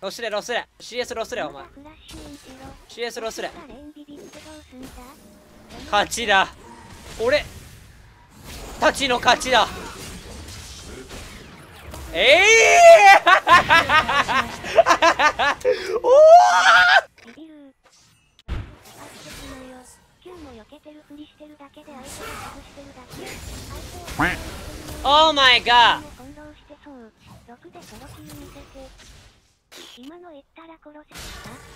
ロスレロスレ。CS ロスレお前。CS ロスレ。勝ちだ。俺たちの勝ちだ。ええー、おビビるーあってくなよ。Q も避けてるふりしてるだけで相手が外してるだけ相手はお my god も翻弄してそう6でソロキル見せて今の言ったら殺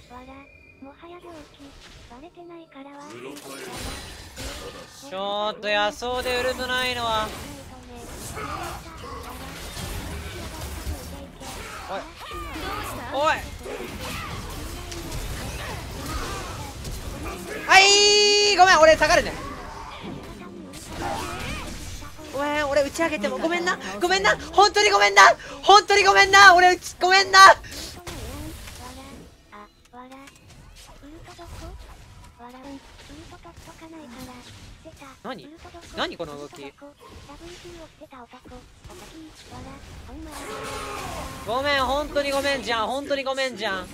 せた。わらもはや病気バレてないからは。ちょっと野草でウルトないのは。おい。おい。はいごめん。俺下がるね。ごめん。俺打ち上げても。ごめんな。ごめんな。本当にごめんな。本当にごめんな。俺打ちごめんな。何？何？この動き？ごめん本当にごめんじゃん。本当にごめんじゃん。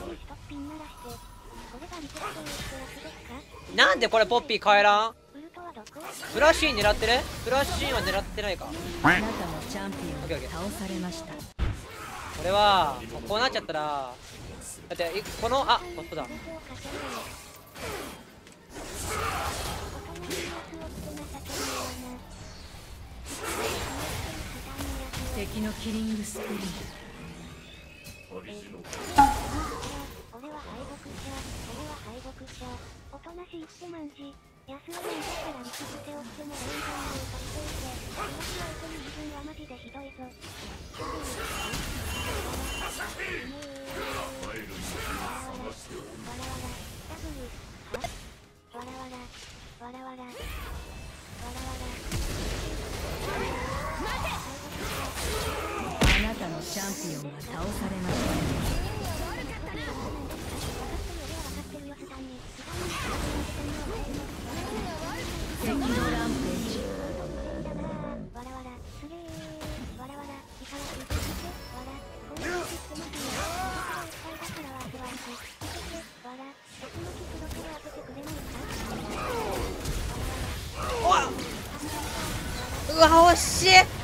なんでこれポッピー帰らん？フラッシュイン狙ってる？フラッシュインは狙ってないか。あなたのチャンピオッケーオッケーオンが倒されました。これはこうなっちゃったらだっていこのあホットだ敵のキリングスプリン俺は敗北者俺は敗北者おとなしいってまんじ安尾なんだから見つけておってもレンジャーを取っていて東相手に自分はマジでひどいぞわらわら W はわらわらわらわらわらわらわあなたのチャンピオンが倒されました敵のランページわらわらすげーわらわらいかわしわらこんなに知ってますよだからはスワイプわら別のキスドクを当ててくれないわ惜しい。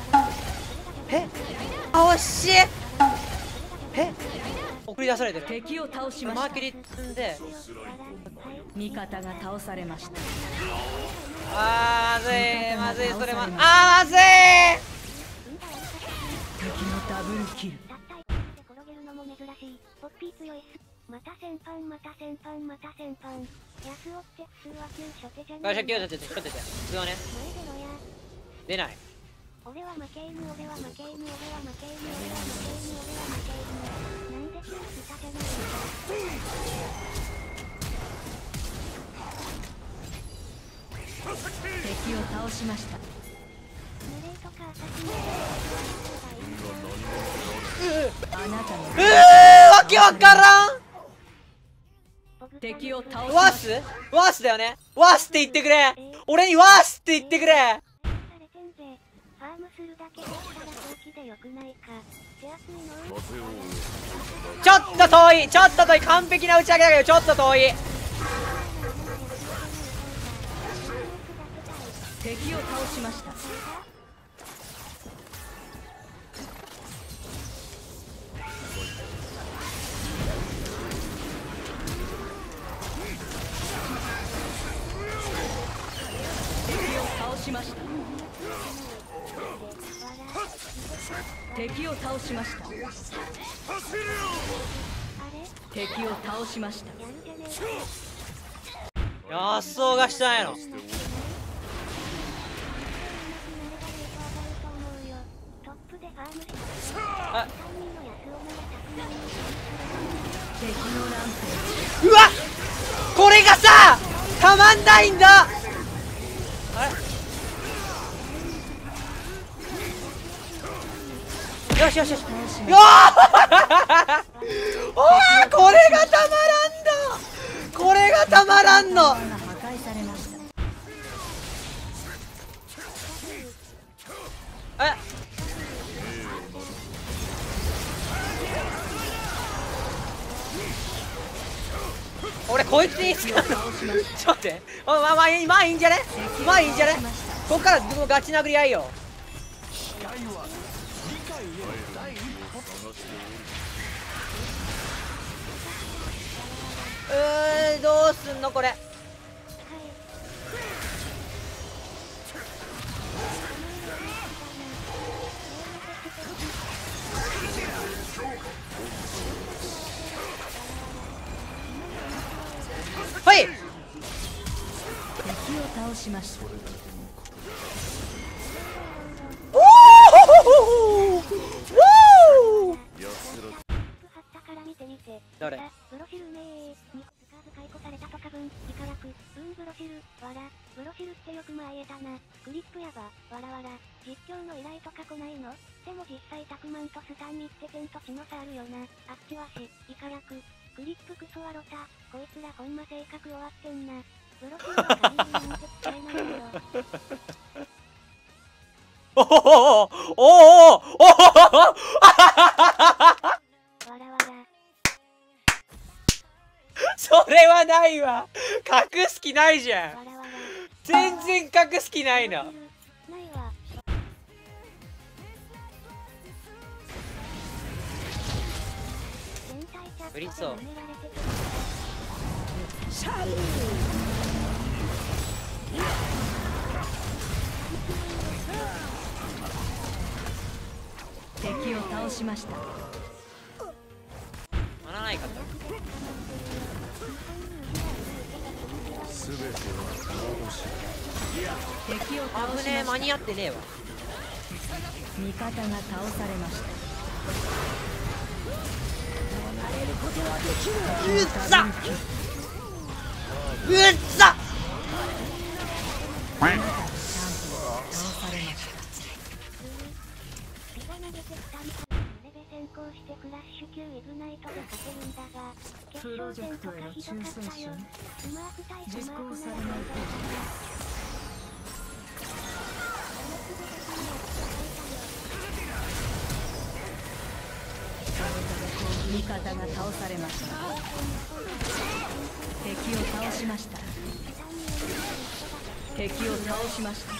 惜しい。え？送り出されてる。敵を倒しました。マーキュリー積んで。味方が倒されました。あーまずいまずいそれまあーまずい。敵のダブルキル。転げるのも珍しいポッピー強い。っすまた先般また先般また先般安尾って普通は急初手じゃない。会社9ちょっとちょっとちょっと普通はね。出ない俺は負け犬俺は負け犬俺は負け犬俺は負け犬俺は負け犬なんで急したじゃないのか。敵を倒しました。とか私に方がいいあなたのうーわけわからん。敵を倒しワース？ワースだよね。ワースって言ってくれ。俺にワースって言ってくれけだったら早期でよくないかちょっと遠いちょっと遠い完璧な打ち上げだけどちょっと遠い。敵を倒しました。敵を倒しました。敵を倒しました。野草がしたんやろトップでファームしてあ3人の。安尾なら100万敵のランペーうわこれがさたまんないんだよしよしよしよし。おーこれがたまらんだ。これがたまらんの。え？俺こいつに使うのちょっと待って。まあまあまあいいんじゃね？まあいいんじゃね？こっからガチ殴り合いよ。うーどうすんのこれ。んな。ブロシルは他人になんて使えないよ。おおおおおお。それはないわ隠す気ないじゃん。全然隠す気ないのないわ。全体チャットで無理そう敵を倒しました。ならないかった敵を倒しました危ねえ間に合ってねえわ。味方が倒されました。うっざうっさげて2人レベ先行してフラッシュ級イグナイトで勝てるんだが決勝戦とかひどかったよ。スマーク対スマークならない味方が倒されました敵を倒しました敵を倒しました。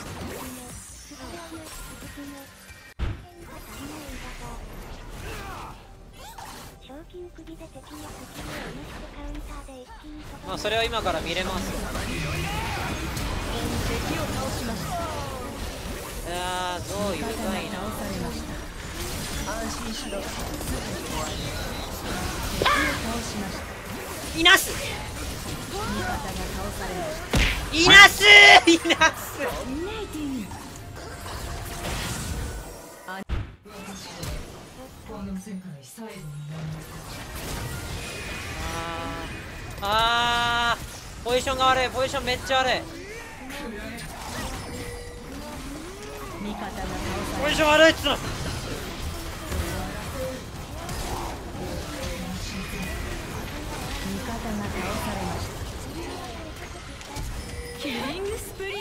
まあそれは今から見れます。よ敵を倒しましたいやーどういうかいな倒されました安心しろ敵を倒しましたいなす味方が倒されましたいなすいなすあー。あー。ポジションが悪い。ポジションめっちゃ悪い。ポジション悪いっつうの。キリングスプリー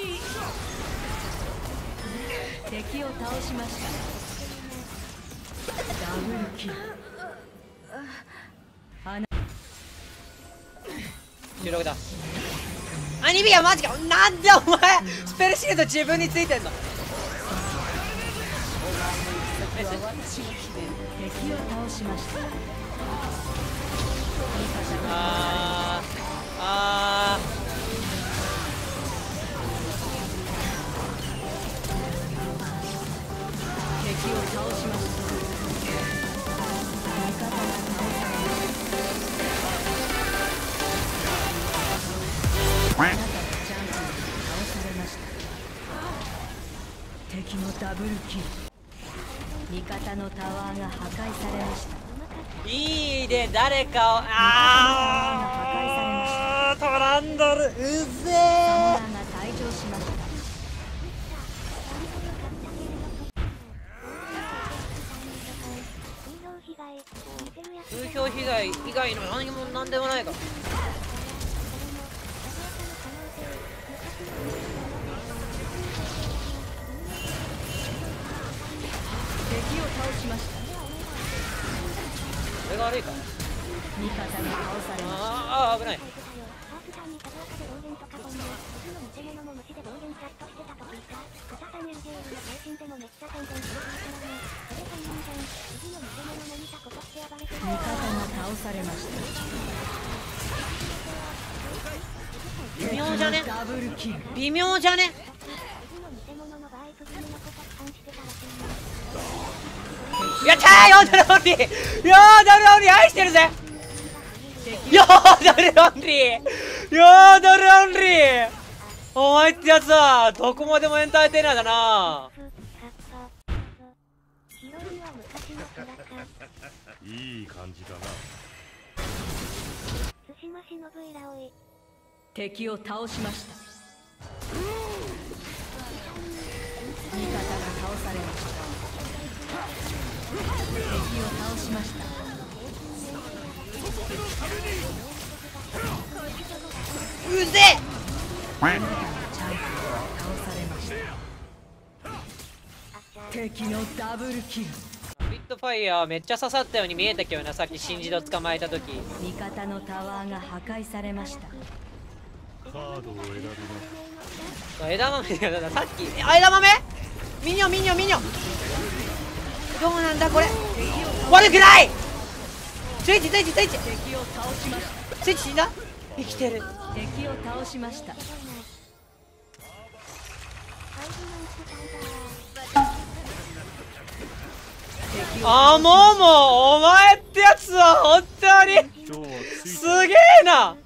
敵を倒しました。収録だ。アニビアマジか。なんでお前スペルシールド自分についてんの？敵を倒しました味方がああ敵のダブルキル。味方のタワーが破壊されました。ーいいで誰かを。あートランドルうぜえーが退場しました。風評被害以外の何も何でもないか。らことって暴れてる味方が倒されました微妙じゃね？微妙じゃね？やったーヨーダルオンリー。ヨーダルオンリー愛してるぜ。ヨーダルオンリー。ヨーダルオンリー。お前ってやつはどこまでもエンターテイナーだな。いい感じだな。対。敵を倒しました味方が倒されました敵を倒しましたうぜチャンピオンが倒されました敵のダブルキル。スピットファイヤーめっちゃ刺さったように見えたけどなさっき新次郎捕まえた時。味方のタワーが破壊されました。カードを選びな。枝豆だよさっき。枝豆？ミニョンミニョンミニョ。ンどうなんだこれ。悪くない。スイッチスイッチスイッチ。敵を倒しましたスイッチ死んだ。生きてる。敵を倒しました。あももお前ってやつは本当に。すげえな。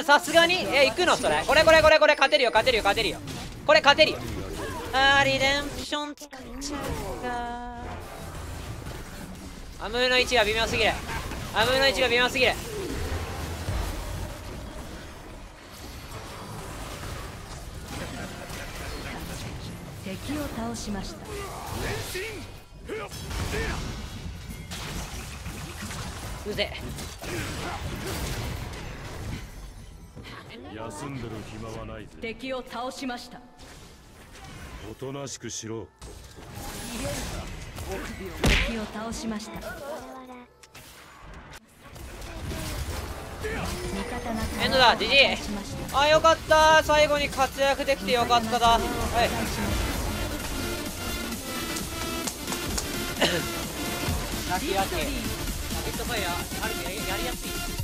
えさすがに？え行くのそれ。これこれこれこれ勝てるよ勝てるよ勝てるよ。これ勝てるよあーリデンプション使っちゃうか。アムーの位置が微妙すぎる。アムーの位置が微妙すぎる。敵を倒しました。うぜ休んでる暇はないぜ。敵を倒しましたおとなしくしろ。敵を倒しました。味方がエンドだジジあよかった。最後に活躍できてよかっただはい。ラッキーラッキーラビットファイヤーある意味やりやすい